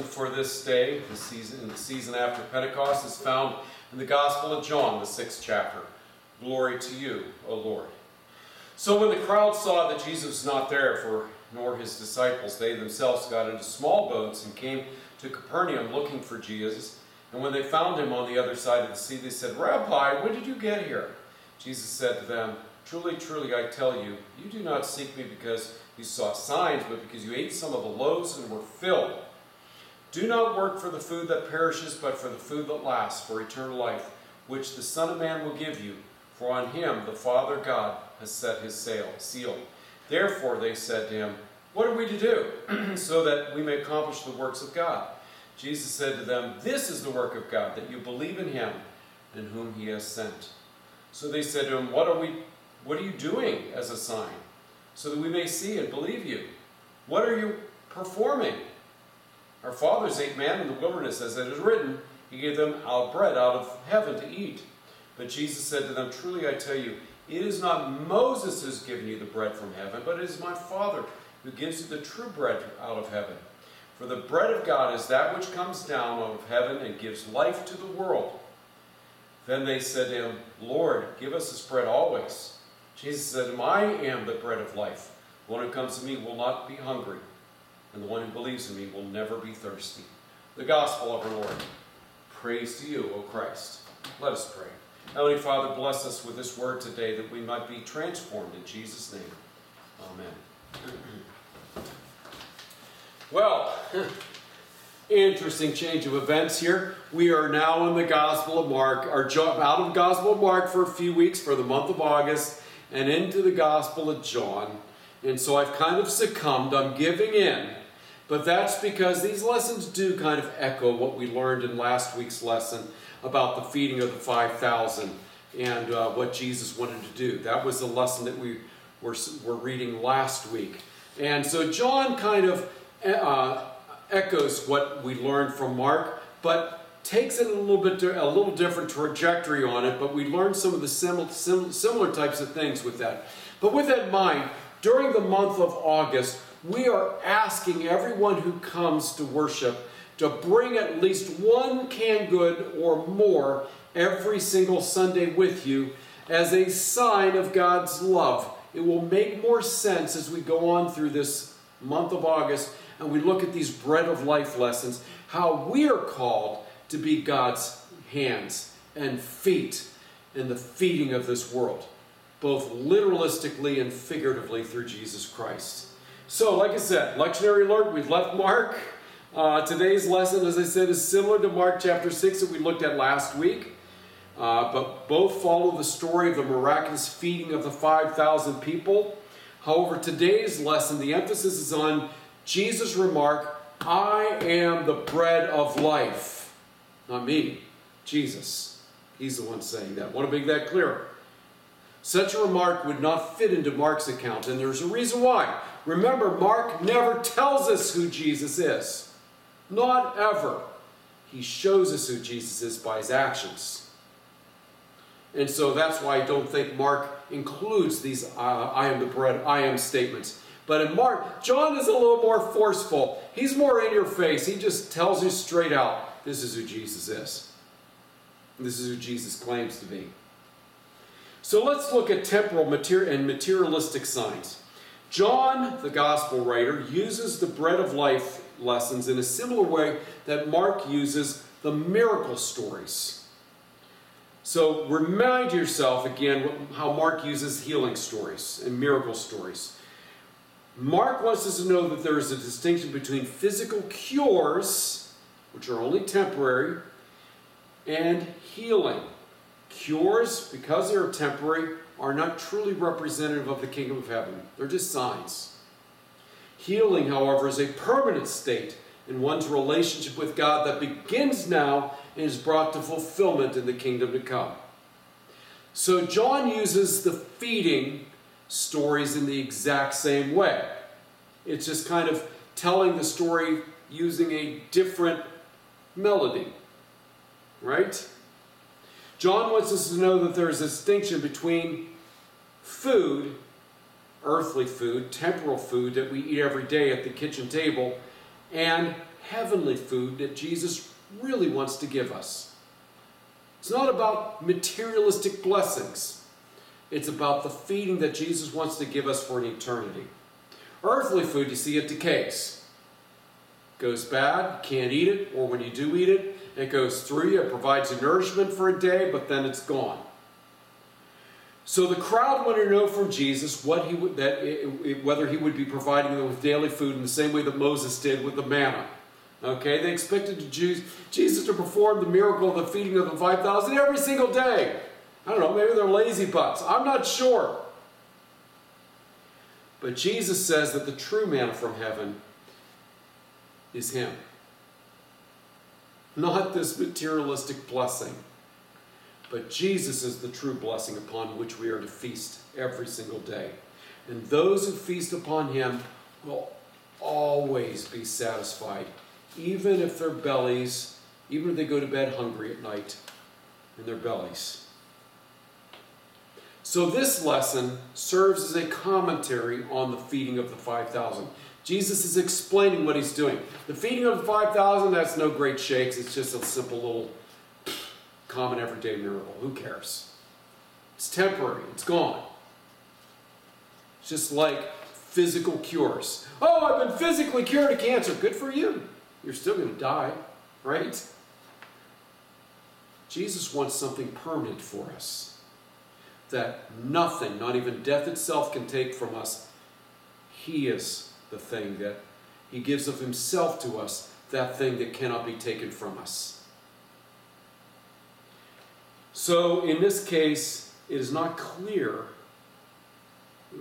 Lesson for this day, the season, the season after Pentecost, is found in the Gospel of John, the sixth chapter. Glory to you, O Lord. So when the crowd saw that Jesus was not there, for nor his disciples, they themselves got into small boats and came to Capernaum looking for Jesus. And when they found him on the other side of the sea, they said, Rabbi, when did you get here? Jesus said to them, Truly, truly, I tell you, you do not seek me because you saw signs, but because you ate some of the loaves and were filled. Do not work for the food that perishes, but for the food that lasts, for eternal life, which the Son of Man will give you. For on him the Father God has set his seal. Therefore they said to him, What are we to do, so that we may accomplish the works of God? Jesus said to them, This is the work of God, that you believe in him and whom he has sent. So they said to him, What are we what are you doing as a sign? so that we may see and believe you. What are you performing? Our fathers ate manna in the wilderness, as it is written, He gave them our bread out of heaven to eat. But Jesus said to them, Truly I tell you, it is not Moses who has given you the bread from heaven, but it is my Father who gives you the true bread out of heaven. For the bread of God is that which comes down out of heaven and gives life to the world. Then they said to him, Lord, give us this bread always. Jesus said to him, I am the bread of life. One who comes to me will not be hungry, and the one who believes in me will never be thirsty. The gospel of our Lord. Praise to you, O Christ. Let us pray. Heavenly Father, bless us with this word today that we might be transformed in Jesus' name. Amen. well, interesting change of events here. We are now in the Gospel of Mark, or jump out of the Gospel of Mark for a few weeks for the month of August and into the Gospel of John. And so I've kind of succumbed, I'm giving in. But that's because these lessons do kind of echo what we learned in last week's lesson about the feeding of the 5,000 and uh, what Jesus wanted to do. That was the lesson that we were, were reading last week. And so John kind of uh, echoes what we learned from Mark, but takes it a little bit a little different trajectory on it, but we learned some of the similar sim, similar types of things with that. But with that in mind, during the month of August, we are asking everyone who comes to worship to bring at least one canned good or more every single Sunday with you as a sign of God's love. It will make more sense as we go on through this month of August and we look at these bread of life lessons, how we are called to be God's hands and feet in the feeding of this world, both literalistically and figuratively through Jesus Christ. So, like I said, lectionary alert, we've left Mark. Uh, today's lesson, as I said, is similar to Mark chapter 6 that we looked at last week. Uh, but both follow the story of the miraculous feeding of the 5,000 people. However, today's lesson, the emphasis is on Jesus' remark, I am the bread of life. Not me, Jesus. He's the one saying that. I want to make that clear. Such a remark would not fit into Mark's account, and there's a reason why. Remember, Mark never tells us who Jesus is. Not ever. He shows us who Jesus is by his actions. And so that's why I don't think Mark includes these uh, I am the bread, I am statements. But in Mark, John is a little more forceful. He's more in your face. He just tells you straight out this is who Jesus is. This is who Jesus claims to be. So let's look at temporal material and materialistic signs. John, the gospel writer, uses the bread of life lessons in a similar way that Mark uses the miracle stories. So remind yourself again how Mark uses healing stories and miracle stories. Mark wants us to know that there is a distinction between physical cures which are only temporary, and healing. Cures, because they are temporary, are not truly representative of the kingdom of heaven. They're just signs. Healing, however, is a permanent state in one's relationship with God that begins now and is brought to fulfillment in the kingdom to come. So John uses the feeding stories in the exact same way. It's just kind of telling the story using a different melody. Right? John wants us to know that there is a distinction between food, earthly food, temporal food that we eat every day at the kitchen table, and heavenly food that Jesus really wants to give us. It's not about materialistic blessings. It's about the feeding that Jesus wants to give us for an eternity. Earthly food, you see, it decays. Goes bad, can't eat it, or when you do eat it, it goes through you, it provides you nourishment for a day, but then it's gone. So the crowd wanted to know from Jesus what he would, that it, whether he would be providing them with daily food in the same way that Moses did with the manna. Okay, they expected Jesus to perform the miracle of the feeding of the 5,000 every single day. I don't know, maybe they're lazy butts. I'm not sure. But Jesus says that the true manna from heaven is Him, not this materialistic blessing. But Jesus is the true blessing upon which we are to feast every single day. And those who feast upon Him will always be satisfied, even if their bellies, even if they go to bed hungry at night in their bellies. So, this lesson serves as a commentary on the feeding of the 5,000. Jesus is explaining what he's doing. The feeding of the 5,000, that's no great shakes. It's just a simple little common everyday miracle. Who cares? It's temporary, it's gone. It's just like physical cures. Oh, I've been physically cured of cancer. Good for you. You're still going to die, right? Jesus wants something permanent for us that nothing, not even death itself, can take from us. He is the thing that He gives of Himself to us, that thing that cannot be taken from us. So, in this case, it is not clear,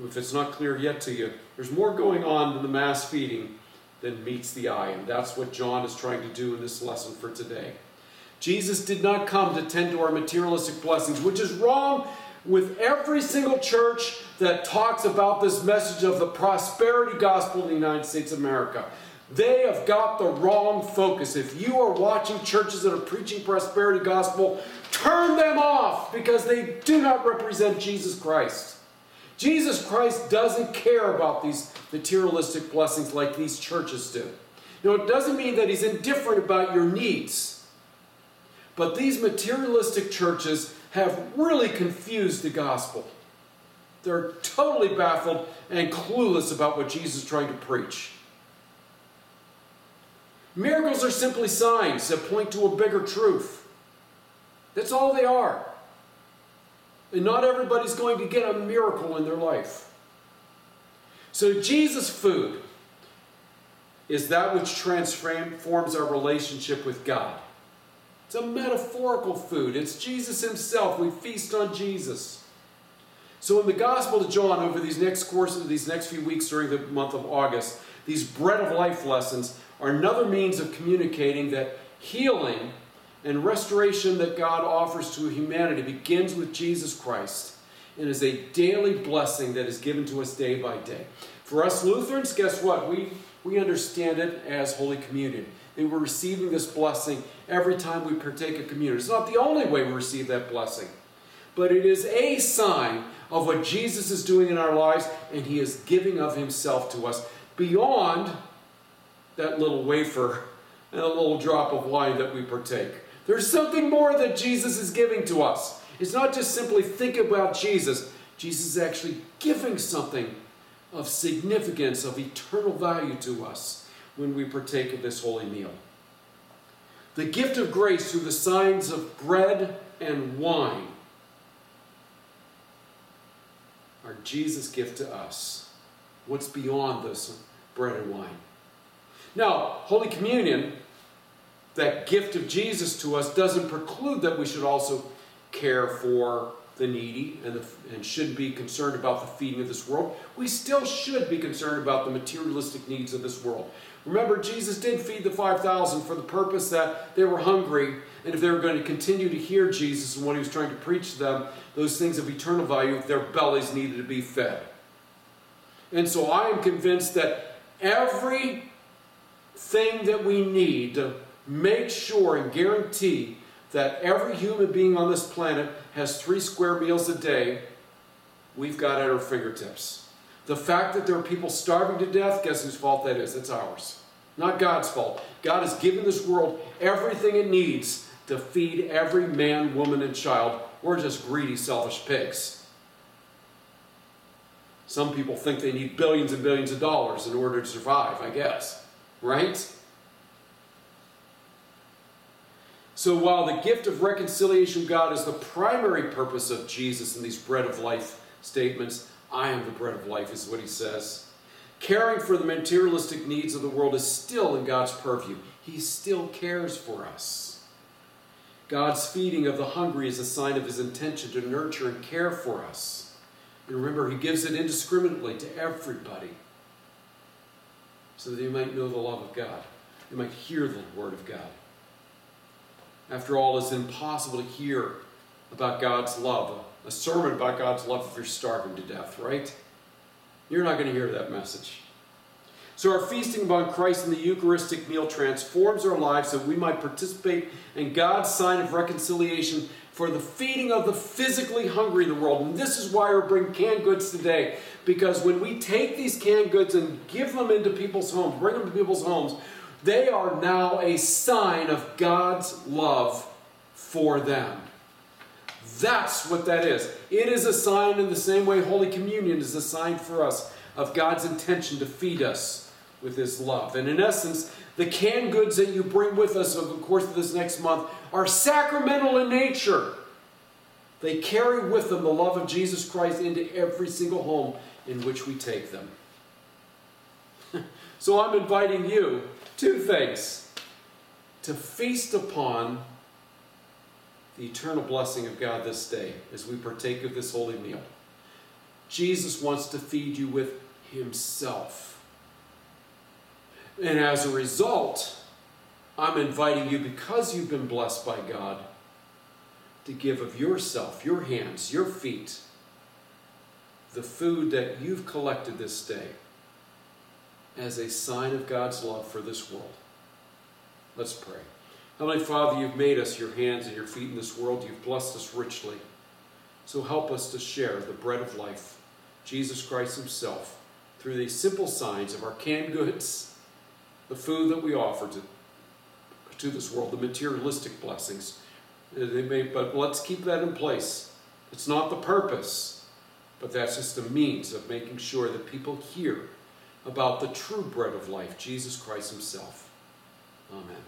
if it's not clear yet to you, there's more going on in the mass feeding than meets the eye. And that's what John is trying to do in this lesson for today. Jesus did not come to tend to our materialistic blessings, which is wrong with every single church that talks about this message of the prosperity gospel in the United States of America. They have got the wrong focus. If you are watching churches that are preaching prosperity gospel, turn them off because they do not represent Jesus Christ. Jesus Christ doesn't care about these materialistic blessings like these churches do. Now, it doesn't mean that he's indifferent about your needs. But these materialistic churches have really confused the gospel. They're totally baffled and clueless about what Jesus is trying to preach. Miracles are simply signs that point to a bigger truth. That's all they are. And not everybody's going to get a miracle in their life. So, Jesus' food is that which transforms our relationship with God. It's a metaphorical food. It's Jesus himself. We feast on Jesus. So in the Gospel of John, over these next courses, these next few weeks during the month of August, these bread of life lessons are another means of communicating that healing and restoration that God offers to humanity begins with Jesus Christ and is a daily blessing that is given to us day by day. For us Lutherans, guess what? We, we understand it as Holy Communion and we're receiving this blessing every time we partake of communion. It's not the only way we receive that blessing, but it is a sign of what Jesus is doing in our lives, and He is giving of Himself to us beyond that little wafer and a little drop of wine that we partake. There's something more that Jesus is giving to us. It's not just simply think about Jesus. Jesus is actually giving something of significance, of eternal value to us when we partake of this holy meal. The gift of grace through the signs of bread and wine are Jesus' gift to us. What's beyond this bread and wine? Now, Holy Communion, that gift of Jesus to us, doesn't preclude that we should also care for the needy and, the, and should be concerned about the feeding of this world. We still should be concerned about the materialistic needs of this world. Remember, Jesus did feed the 5,000 for the purpose that they were hungry, and if they were going to continue to hear Jesus and what he was trying to preach to them, those things of eternal value, their bellies needed to be fed. And so I am convinced that every thing that we need to make sure and guarantee that every human being on this planet has three square meals a day, we've got at our fingertips. The fact that there are people starving to death, guess whose fault that is? It's ours. not God's fault. God has given this world everything it needs to feed every man, woman, and child. We're just greedy, selfish pigs. Some people think they need billions and billions of dollars in order to survive, I guess. Right? So while the gift of reconciliation of God is the primary purpose of Jesus in these bread of life statements, I am the bread of life, is what he says. Caring for the materialistic needs of the world is still in God's purview. He still cares for us. God's feeding of the hungry is a sign of his intention to nurture and care for us. And remember, he gives it indiscriminately to everybody so that they might know the love of God. They might hear the word of God. After all, it's impossible to hear about God's love, a sermon about God's love if you're starving to death, right? You're not going to hear that message. So, our feasting upon Christ in the Eucharistic meal transforms our lives so we might participate in God's sign of reconciliation for the feeding of the physically hungry in the world. And this is why we bring canned goods today. Because when we take these canned goods and give them into people's homes, bring them to people's homes, they are now a sign of God's love for them. That's what that is. It is a sign in the same way Holy Communion is a sign for us of God's intention to feed us with His love. And in essence, the canned goods that you bring with us over the course of this next month are sacramental in nature. They carry with them the love of Jesus Christ into every single home in which we take them. so I'm inviting you two things to feast upon the eternal blessing of God this day as we partake of this holy meal. Jesus wants to feed you with Himself. And as a result, I'm inviting you, because you've been blessed by God, to give of yourself, your hands, your feet, the food that you've collected this day as a sign of God's love for this world. Let's pray. Heavenly Father, you've made us your hands and your feet in this world. You've blessed us richly. So help us to share the bread of life, Jesus Christ Himself, through these simple signs of our canned goods, the food that we offer to, to this world, the materialistic blessings. Uh, they may, but let's keep that in place. It's not the purpose, but that's just a means of making sure that people hear about the true bread of life, Jesus Christ Himself. Amen.